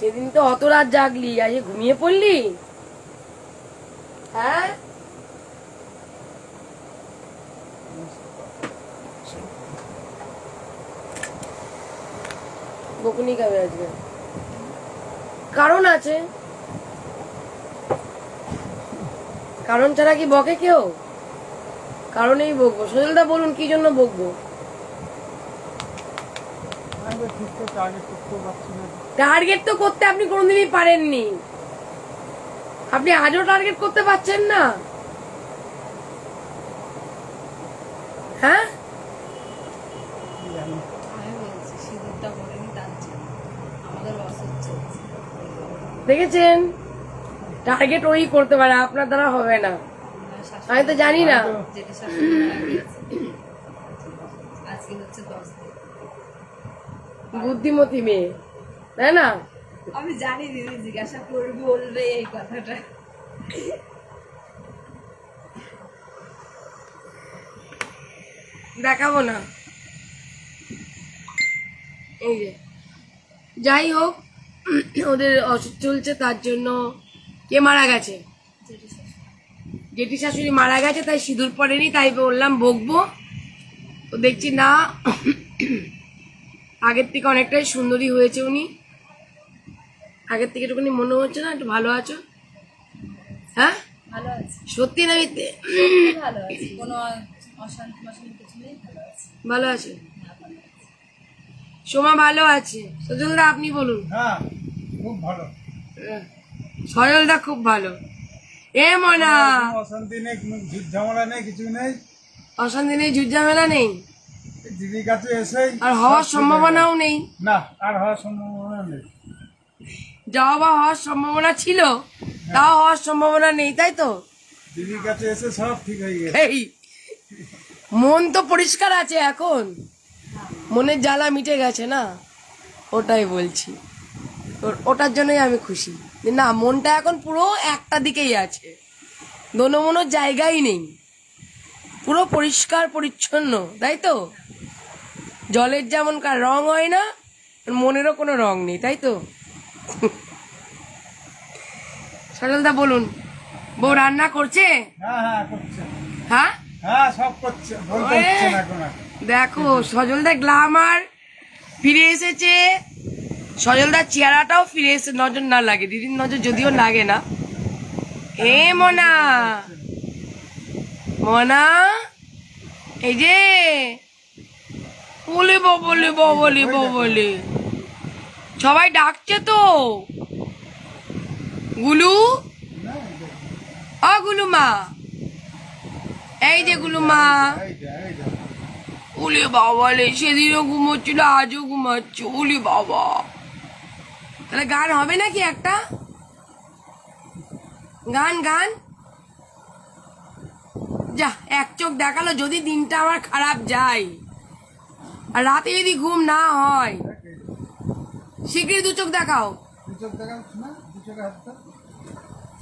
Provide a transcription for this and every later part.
সেদিন তো অত রাত জাগলি আজ ঘুমিয়ে পড়লি? হ্যাঁ? বকুনি খাবে আজকে। কারণ আছে। কারণ ছাড়া কি বকে কেউ? কারণেই বকবো। সজলদা, বলুন, কি জন্য বকবো? টার্গেট তো করতে আপনি কোনোদিনই পারেননি। আপনি আজও টার্গেট করতে পারছেন না। হ্যাঁ? দেখেছেন? টার্গেট ওই করতে পারে, আপনার দ্বারা হবে না। আমি তো জানি না। আজকে হচ্ছে দশ দিন। বুদ্ধিমতী মেয়ে তাই না? আমি জানি দিদি জিজ্ঞাসা করবে বলবে এই কথাটা। দেখাবো না। এই যে যাই হোক ওদের অসুখ চলছে তার জন্য কে মারা গেছে? জেঠি শাশুড়ি মারা গেছে তাই সিঁদুর পড়েনি তাই বললাম বকবো। তো দেখছি না। আগের থেকে অনেকটাই সুন্দরী হয়েছে উনি। আগের থেকে একটুখানি মনে হচ্ছে না একটু ভালো আছো? হ্যাঁ? সত্যি না মিথ্যে? ভালো আছে। নেই সোমা ভালো আছে। সজলদা আপনি বলুন। হ্যাঁ খুব ভালো। সজলদা খুব ভালো। এ মনা! অশান্তি নেই কোনো ঝুট ঝামেলা নেই কিছু নেই। অশান্তি নেই ঝুটঝামেলা নেই? এই দিদির কাছে এসেই আর হওয়ার সম্ভাবনাও নেই। না আর হওয়ার সম্ভাবনা নেই। যাওয়া বা হওয়ার সম্ভাবনা ছিল তাও হওয়ার সম্ভাবনা নেই তাই তো? দিদির কাছে এসে সব ঠিক হয়ে গেছে। এই মন তো পরিষ্কার আছে এখন। মনের জ্বালা মিটে গেছে না? ওটাই বলছি। ওটার জন্যই আমি খুশি। না মনটা এখন পুরো একটা দিকেই আছে। দোনো মনো জায়গাই নেই। পুরো পরিষ্কার পরিচ্ছন্ন তাই তো? জলের যেমন কার রং হয় না মনেরও কোনো রং নেই তাই তো? সজলদা বলুন। বউ রান্না করছে? হ্যাঁ হ্যাঁ হ্যাঁ? হ্যাঁ দেখো সজলদা গ্লামার ফিরে এসেছে। সজলদার চেহারাটাও ফিরে এসে নজর না লাগে। দিদির নজর যদিও লাগে না। এ মনা। মনা এই যে বলি বলি বলি বলি। সবাই ডাকছে তো। গুলু? ও গুলু মা এই যে গুলু মা এই যা, এই যা। উলি বাবা রে সেদিনও ঘুমোচ্ছিল আজও ঘুমাচ্ছে। উলি বাবা। তাহলে গান হবে নাকি একটা? গান গান? যা এক চোখ দেখাল যদি দিনটা আমার খারাপ যায়। আর রাতে যদি ঘুম না হয় শীঘ্রই দু চোখ দেখাও।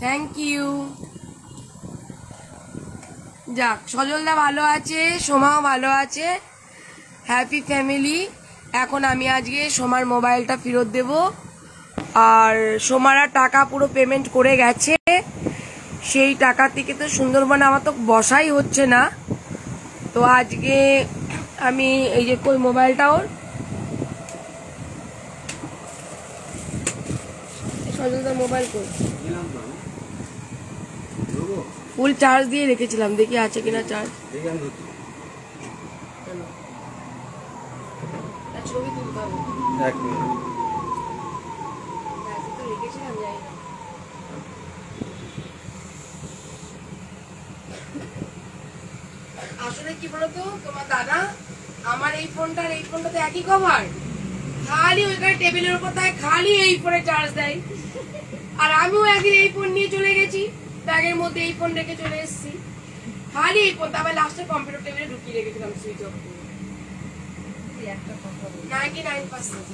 থ্যাংক ইউ যাক সজলদা ভালো আছে সোমাও ভালো আছে। হ্যাপি ফ্যামিলি এখন আমি আজকে সোমার মোবাইলটা ফেরত দেব। আর সোমারা টাকা পুরো পেমেন্ট করে গেছে। সেই টাকা থেকে তো সুন্দরবন আমার তো বসাই হচ্ছে না। তো আজকে আমি এই যে কই মোবাইলটা ওর? সজলদার মোবাইল কই? ফুল চার্জ দিয়ে রেখেছিলাম দেখি আছে কিনা চার্জ ছবি তুলতে হবে। এক মিনিট। রেখেছিলাম জানি না আসলে কি বলতো তোমার দাদা আমার এই ফোনটা আর এই ফোনটা তো একই কভার খালি ওইখানে টেবিলের উপর তাই খালি এই ফোনে চার্জ দেয়। আর আমিও একদিন এই ফোন নিয়ে চলে গেছি ব্যাগের মধ্যে এই ফোন রেখে চলে এসেছি। খালি এই ফোন তারপর লাস্টে কম্পিউটার টেবিলে ঢুকিয়ে রেখেছিলাম সুইচ অফ করে। নাইনটি নাইন পার্সেন্ট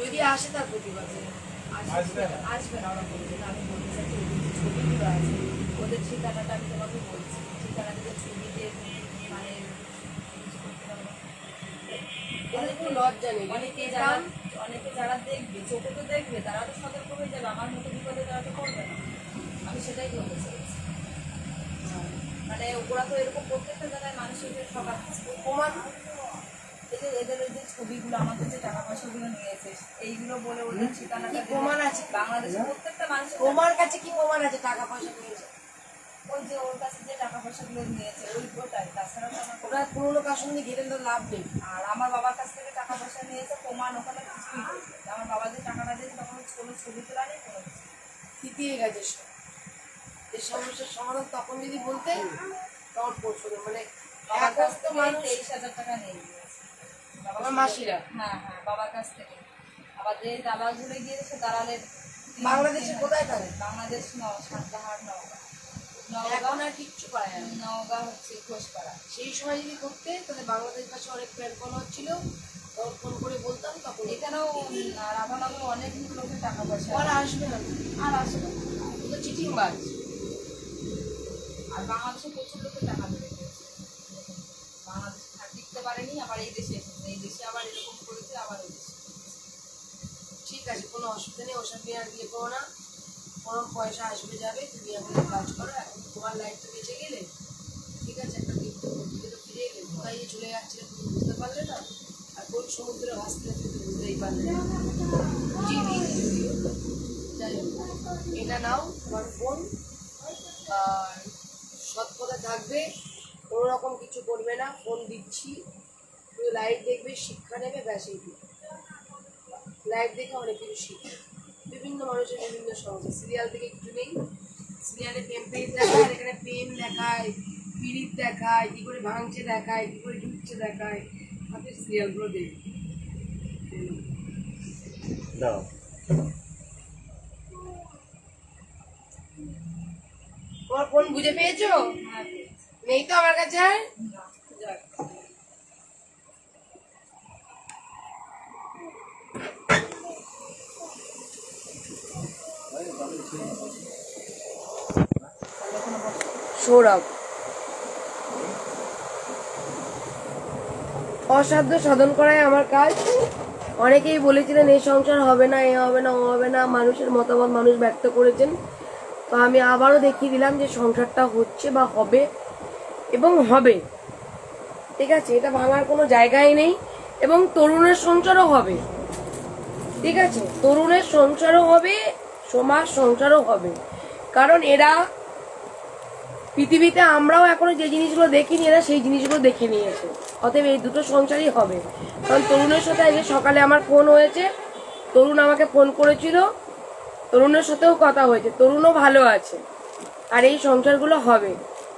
যদি আসে তার প্রতিবাদে। আসবে আসবে। না ওরা বলছে আমি বলতে যে ওদের ঠিকানাটা আমি তোমাকে বলছি। মানে কিছু লজ্জা নেই। অনেকে যারা অনেকে যারা দেখবে চোখে তো দেখবে তারা তো সতর্ক হয়ে যাবে। আমার মতো বিপদে তারা তো করবে না। আমি সেটাই বলতে চাইছি। মানে ওরা তো এরকম প্রত্যেকটা জায়গায় মানুষের ঠকাচ্ছে প্রমাণ যে এদের ওই যে ছবিগুলো আমাদের যে টাকা পয়সাগুলো নিয়েছে এইগুলো বলে ওদের প্রমাণ আছে? বাংলাদেশের প্রত্যেকটা মানুষের তোমার কাছে কি প্রমাণ আছে টাকা পয়সা নিয়েছে ওই যে ওর কাছে যে টাকা পয়সাগুলো নিয়েছে ওই ওটাই। তাছাড়া ওরা পুরোনো কার সঙ্গে তো লাভ নেই। আর আমার বাবার কাছ থেকে টাকা পয়সা নিয়েছে প্রমাণ ওখানে কিছুই আমার বাবা যে টাকাটা দিয়েছে তখন কোনো ছবি তোলা নেই কোনো গেছে। এই সমস্যার সমাধান তখন যদি বলতে তখন পৌঁছবে। মানে বাবার কাছ থেকে তেইশ হাজার টাকা নিয়ে আমার মাসিরা? হ্যাঁ হ্যাঁ বাবার কাছ থেকে। আবার যে দালালগুলো গিয়েছে দালালের বাংলাদেশে কোথায় থাকে বাংলাদেশ ন- সাতবাহার নওগাঁ এখন আর কিচ্ছু পায় না নওগাঁ হচ্ছে ঘোষপাড়া। সেই সময় যদি করতে তাহলে বাংলাদেশ পাশে অনেক প্ল্যান ফোন হচ্ছিল। তখন ফোন করে বলতাম তখন এখানেও রাধানগর অনেক লোকের টাকা পয়সা আর আসবে না। আর আসবে না। তো চিটিং বাজ আর বাংলাদেশে প্রচুর লোকের টাকা বেড়ে গেছে বাংলাদেশে টিকতে পারেনি আবার এই দেশে এসেছে এই দেশে আবার এরকম করেছে আবার ওই দেশে। ঠিক আছে কোনো অসুবিধা নেই ওসব নিয়ে আর বিয়ে করো না। কোনো পয়সা আসবে যাবে, তুমি এখন কাজ করো, এখন তোমার লাইফ তো বেঁচে গেলে, ঠিক আছে, একটা থেকে তো ফিরে এলে, কোথায় চলে যাচ্ছিলে তুমি বুঝতে পারলে না? আর কোন সমুদ্রে ভাসতে তুমি বুঝতেই পারলে না। যাই হোক, এটা নাও তোমার ফোন আর সৎ কথা থাকবে, কোনো রকম কিছু করবে না ফোন দিচ্ছি। তুমি লাইট দেখবে, শিক্ষা নেবে, ব্যাস এইটুকু লাইট দেখে অনেক কিছু শিখি বিভিন্ন মানুষের বিভিন্ন সমস্যা সিরিয়াল থেকে কিছু নেই। সিরিয়ালে প্রেম পেজ দেখায় এখানে প্রেম দেখায় পিড়িত দেখায় কি করে ভাঙছে দেখায় কি করে ঢুকছে দেখায়। হাতে সিরিয়ালগুলো দেখি দাও। তোমার ফোন বুঝে পেয়েছ? হ্যাঁ নেই তো আমার কাছে সৌরভ। অসাধ্য সাধন করাই আমার কাজ। অনেকেই বলেছিলেন, এই সংসার হবে না, এ হবে না, ও হবে না। মানুষের মতামত মানুষ ব্যক্ত করেছেন। তো আমি আবারও দেখিয়ে দিলাম যে সংসারটা হচ্ছে বা হবে এবং হবে। ঠিক আছে, এটা ভাঙার কোনো জায়গাই নেই এবং তরুণের সংসারও হবে। ঠিক আছে, তরুণের সংসারও হবে সমাজ সংসারও হবে। কারণ এরা পৃথিবীতে আমরাও এখনও যে জিনিসগুলো দেখিনি, এরা সেই জিনিসগুলো দেখে নিয়েছে। অতএব এই দুটো সংসারই হবে। কারণ তরুণের সাথে আজকে সকালে আমার ফোন হয়েছে। তরুণ আমাকে ফোন করেছিল। তরুণের সাথেও কথা হয়েছে। তরুণও ভালো আছে। আর এই সংসারগুলো হবে।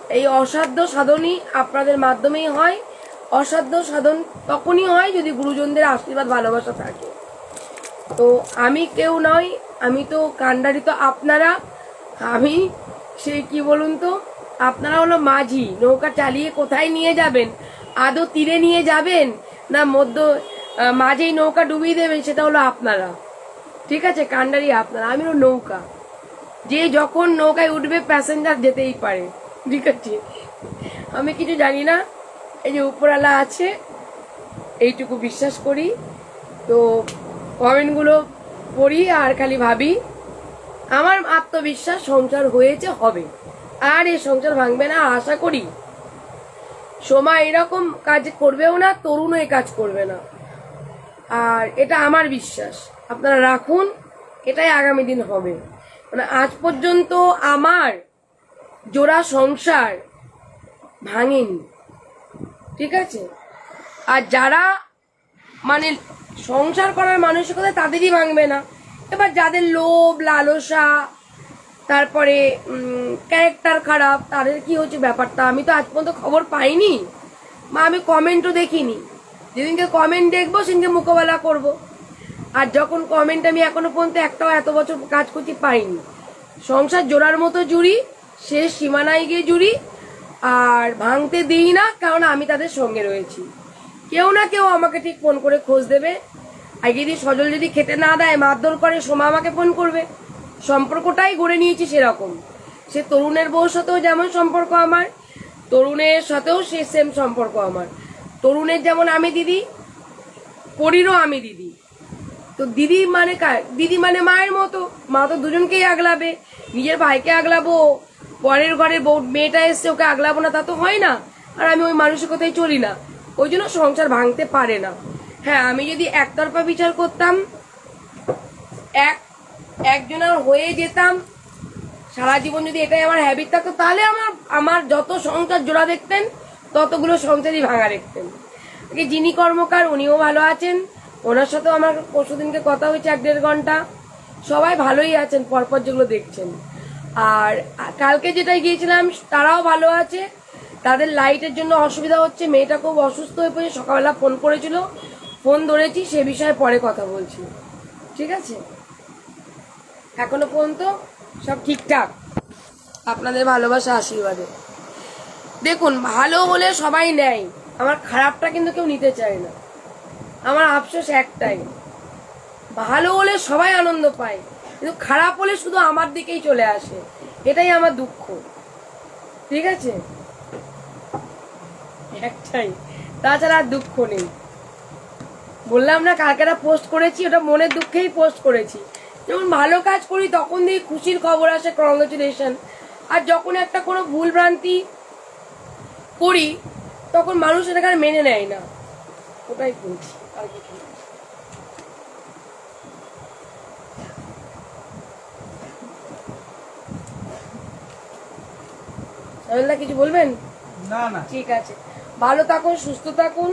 এই অসাধ্য সাধনই আপনাদের মাধ্যমেই হয়। অসাধ্য সাধন তখনই হয় যদি গুরুজনদের আশীর্বাদ, ভালোবাসা থাকে। তো আমি কেউ নয় আমি তো কান্ডারি তো আপনারা। আমি সেই কি বলুন তো, আপনারা হলো মাঝি, নৌকা চালিয়ে কোথায় নিয়ে যাবেন? আদৌ তীরে নিয়ে যাবেন? না মধ্য মাঝেই নৌকা ডুবিয়ে দেবেন, সেটা হলো আপনারা। ঠিক আছে, কান্ডারি আপনারা, আমি হলো নৌকা। যে যখন নৌকায় উঠবে প্যাসেঞ্জার যেতেই পারে। ঠিক আছে? আমি কিছু জানি না, এই যে উপরওয়ালা আছে, এইটুকু বিশ্বাস করি। তো কমেন্টগুলো পড়ি আর খালি ভাবি, আমার আত্মবিশ্বাস সংসার হয়েছে হবে, আর এই সংসার ভাঙবে না আশা করি। সময় এরকম কাজ করবেও না, তরুণও এই কাজ করবে না। আর এটা আমার বিশ্বাস, আপনারা রাখুন, এটাই আগামী দিন হবে। মানে আজ পর্যন্ত আমার জোড়া সংসার ভাঙেনি। ঠিক আছে? আর যারা মানে সংসার করার মানসিকতা তাদেরই ভাঙবে না। এবার যাদের লোভ, লালসা, তারপরে ক্যারেক্টার খারাপ, তাদের কি হচ্ছে ব্যাপারটা? আমি তো আজ পর্যন্ত খবর পাইনি। বা আমি কমেন্টও দেখিনি। যেদিনকে কমেন্ট দেখব, সেদিনকে মোকাবেলা করব। আর যখন কমেন্ট আমি এখনও পর্যন্ত একটাও এত বছর কাজ করছি পাইনি। সংসার জোড়ার মতো জুড়ি, শেষ সীমানায় গিয়ে জুড়ি, আর ভাঙতে দিই না, কারণ আমি তাদের সঙ্গে রয়েছি। কেউ না কেউ আমাকে ঠিক ফোন করে খোঁজ দেবে। আর যদি সজল যদি খেতে না দেয়, মারধর করে, সোমা আমাকে ফোন করবে। সম্পর্কটাই গড়ে নিয়েছি সেরকম। সে তরুণের বউর সাথেও যেমন সম্পর্ক আমার, তরুণের সাথেও সে সেম সম্পর্ক আমার। তরুণের যেমন আমি দিদি, পরিরও আমি দিদি। তো দিদি মানে কার? দিদি মানে মায়ের মতো। মা তো দুজনকেই আগলাবে। নিজের ভাইকে আগলাবো। পরের ঘরে বউ মেয়েটা এসছে, ওকে আগলাবো না, তা তো হয় না। আর আমি ওই মানুষের কথাই চলি না। ওই জন্য সংসার ভাঙতে পারে না। হ্যাঁ আমি যদি একতরফা বিচার করতাম, এক, একজনের হয়ে যেতাম, সারা জীবন যদি এটাই আমার হ্যাবিট থাকতো, তাহলে আমার আমার যত সংসার জোড়া দেখতেন, ততগুলো সংসারই ভাঙা দেখতেন। যিনি কর্মকার, উনিও ভালো আছেন। ওনার সাথেও আমার পরশুদিনকে কথা হয়েছে এক দেড় ঘণ্টা। সবাই ভালোই আছেন, পরপর যেগুলো দেখছেন। আর কালকে যেটাই গিয়েছিলাম, তারাও ভালো আছে। তাদের লাইটের জন্য অসুবিধা হচ্ছে, মেয়েটা খুব অসুস্থ হয়ে পড়েছে, সকালবেলা ফোন করেছিল। ফোন ধরেছি, সে বিষয়ে পরে কথা বলছি। ঠিক আছে? এখনও পর্যন্ত সব ঠিকঠাক? আপনাদের ভালোবাসা আশীর্বাদে। দেখুন, ভালো হলে সবাই নেয়। আমার খারাপটা কিন্তু কেউ নিতে চায় না। আমার আফসোস একটাই। ভালো হলে সবাই আনন্দ পায়, কিন্তু খারাপ হলে শুধু আমার দিকেই চলে আসে। এটাই আমার দুঃখ। ঠিক আছে? একটাই। তাছাড়া আর দুঃখ নেই। বললাম না কালকেরা পোস্ট করেছি ওটা মনের দুঃখেই পোস্ট করেছি। যখন ভালো কাজ করি তখন দিয়ে খুশির খবর আসে কংগ্রেচুলেশন আর যখন একটা কোনো ভুল ভ্রান্তি করি তখন মানুষ এটাকে আর মেনে নেয় না। ওটাই বলছি আর কিছু কিছু বলবেন? না না। ঠিক আছে। ভালো থাকুন সুস্থ থাকুন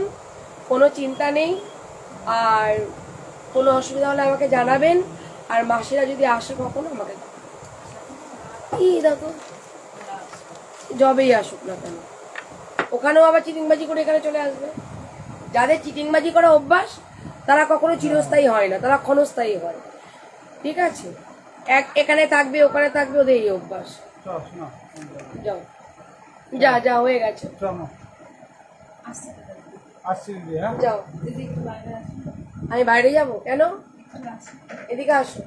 কোনো চিন্তা নেই আর কোনো অসুবিধা হলে আমাকে জানাবেন আর মাসিরা যদি আসে কখনো আমাকে। কি দেখো জবেই আসুক না কেন ওখানেও আবার চিটিংবাজি করে এখানে চলে আসবে। যাদের চিটিংবাজি করা অভ্যাস তারা কখনো চিরস্থায়ী হয় না তারা ক্ষণস্থায়ী হয়। ঠিক আছে? এক এখানে থাকবে ওখানে থাকবে ওদের এই অভ্যাস। যাও। যা যা হয়ে গেছে চলো আসছি দিদি হ্যাঁ আমি বাইরে যাব। কেন? এদিকে আসো।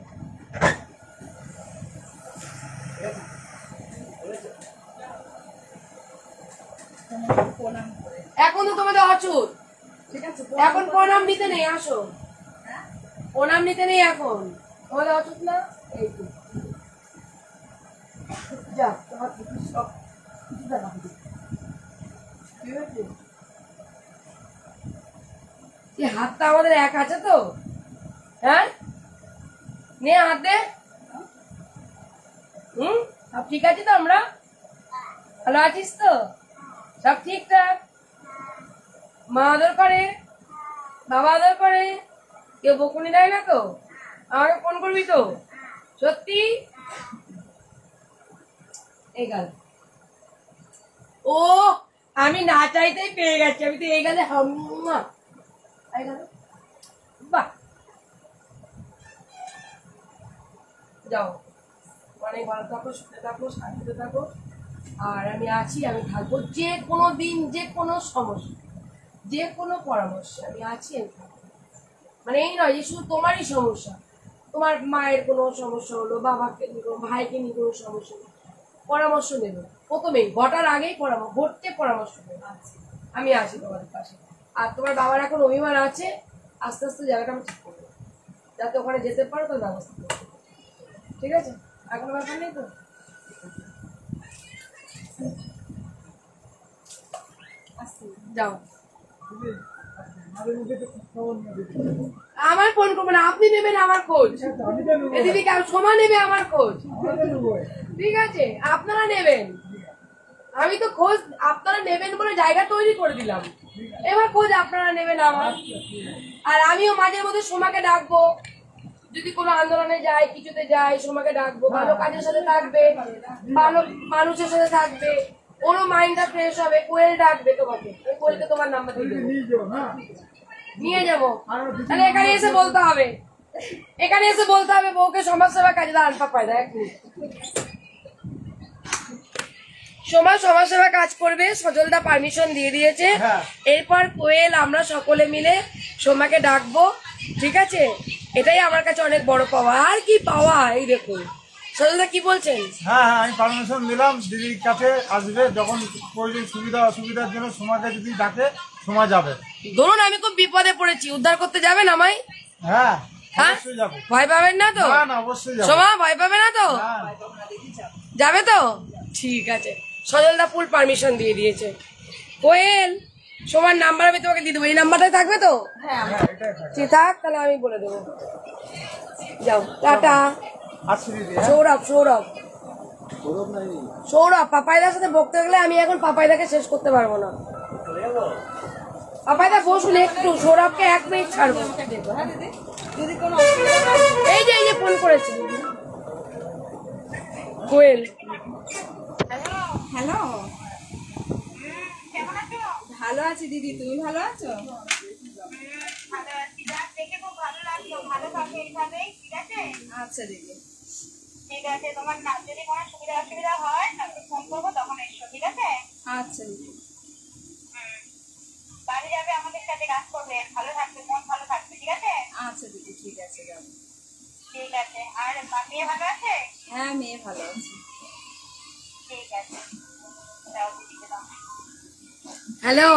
এখন তো তোমাদের অচুত এখন প্রণাম নিতে নেই, আসো। প্রণাম নিতে নেই এখন। তোমাদের অচুত না? এই তো। যা তোমার সব ঠিক আছে এই হাতটা আমাদের এক আছে তো? হ্যাঁ? নে হাত। দে হুম? সব ঠিক আছে তো আমরা? ভালো আছিস তো? সব ঠিকঠাক? মা আদর করে। বাবা আদর করে। কেউ বকুনি দেয় না তো? আমাকে ফোন করবি তো? সত্যি? এই গাল। ও আমি না চাইতেই পেয়ে গেছি। আমি তো এই গালে হাম্মা। বাহ। যাও। অনেক ভালো থাকো, সুখে থাকো, শান্তিতে থাকো। আর আমি আছি, আমি থাকব যে কোনো দিন, যে কোনো সমস্যা যে কোনো পরামর্শ আমি আছি, আমি থাকব। মানে এই নয় যে শুধু তোমারই সমস্যা, তোমার মায়ের কোনো সমস্যা হলো, বাবাকে নিয়ে কোনো, ভাইকে নিয়ে কোনো সমস্যা হলো, পরামর্শ নেবে। প্রথমেই, ঘটার আগেই পরামর্শ ঘটতে পরামর্শ নেবে। আমি আছি তোমাদের পাশে। আর তোমার বাবার এখন অভিমান আছে, আস্তে আস্তে জায়গাটা আমি ঠিক করব। যাতে ওখানে যেতে পারো, তার ব্যবস্থা ঠিক আছে? কোনো ব্যাপার নেই তো? দিদি দিদি আমার ফোন করব না, আপনি নেবেন আমার খোঁজ। কার- সোমা নেবে আমার খোঁজ। ঠিক আছে? আপনারা নেবেন। আমি তো খোঁজ, আপনারা নেবেন বলে জায়গা তৈরি করে দিলাম। এবার খোঁজ আপনারা নেবেন আমার। আর আমিও মাঝে মধ্যে সোমাকে ডাকবো। যদি কোনো আন্দোলনে যাই কিছুতে যাই সোমাকে ডাকবো। ভালো কাজের সাথে থাকবে ভালো মানুষের সাথে থাকবে। ওরও মাইন্ডটা ফ্রেশ হবে। কোয়েল ডাকবে তোমাকে। ওই কোয়েলকে তোমার নাম্বার দিয়ে নিয়ে যাব হ্যাঁ। নিয়ে যাব। তাহলে এখানে এসে বলতে হবে। এখানে এসে বলতে হবে বউকে সমাজসেবা কাজে দাঁড়ান পাপায় দেখ সমাজ সমাজসেবা কাজ করবে সজলদা পারমিশন দিয়ে দিয়েছে। হ্যাঁ। এরপর কোয়েল আমরা সকলে মিলে সোমাকে ডাকবো ঠিক আছে? এটাই আমার কাছে অনেক বড় পাওয়া। আর কি পাওয়া? এই দেখুন। সজলদা কি বলছেন? হ্যাঁ হ্যাঁ আমি পারমিশন দিলাম দিদির কাছে আসবে যখন প্রয়োজন সুবিধা অসুবিধার জন্য সোমাকে যদি ডাকে সোমা যাবে। ধরুন আমি খুব বিপদে পড়েছি উদ্ধার করতে যাবেন আমায়? হ্যাঁ হ্যাঁ? ভয় পাবেন না তো? অবশ্যই সোমা ভয় পাবে না তো? হ্যাঁ। যাবে তো? ঠিক আছে। সজলদা ফুল পারমিশন দিয়ে দিয়েছে। কোয়েল সোমার নাম্বার আমি তোমাকে দিয়ে দেবো। এই নাম্বারটাই থাকবে তো? হ্যাঁ থাকে তাহলে আমি বলে দেবো। যাও টাটা। সৌরভ সৌরভ। সৌরভ পাপাইদার সাথে বকতে গেলে আমি এখন পাপাইদাকে শেষ করতে পারব না। পাপাইদা বসুন একটু সৌরভকে এক মিনিট ছাড়বো। এই যে এই যে ফোন করেছি। কোয়েল। হ্যালো ভালো আছি দিদি। তুমি ভালো আছো? আচ্ছা দিদি। ঠিক আছে তোমার কাজ যদি কোনো সুবিধা অসুবিধা হয় তাহলে ফোন করব তখন এসো ঠিক আছে? আচ্ছা দিদি। বাড়ি যাবে আমাদের সাথে কাজ করবে। ভালো থাকবে মন ভালো থাকবে ঠিক আছে? আচ্ছা দিদি ঠিক আছে যাব ঠিক আছে। আর মেয়ে ভালো আছে? হ্যাঁ মেয়ে ভালো আছে। হ্যালো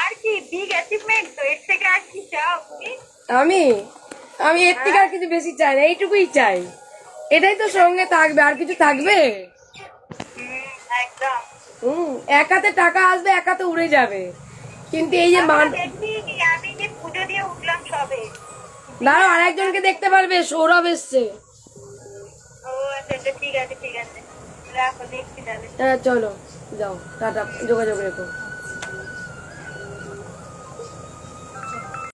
আর কি বিগ অ্যাচিভমেন্ট তো এর থেকে আর কি চাও আমি? আমি এর থেকে আর কিছু বেশি চাই না এইটুকুই চাই। এটাই তো সঙ্গে থাকবে আর কিছু থাকবে? হুম, একদম। হুম একাতে টাকা আসবে একাতে উড়ে যাবে। কিন্তু এই যে মান দেখবি আমি যে পুজো দিয়ে উঠলাম সবে। দাঁড়াও আর একজনকে দেখতে পারবে সৌরভ এসছে। আচ্ছা ঠিক আছে ঠিক আছে। রাখো দেখছি তাহলে। হ্যাঁ চলো যাও টাটা যোগাযোগ রেখো।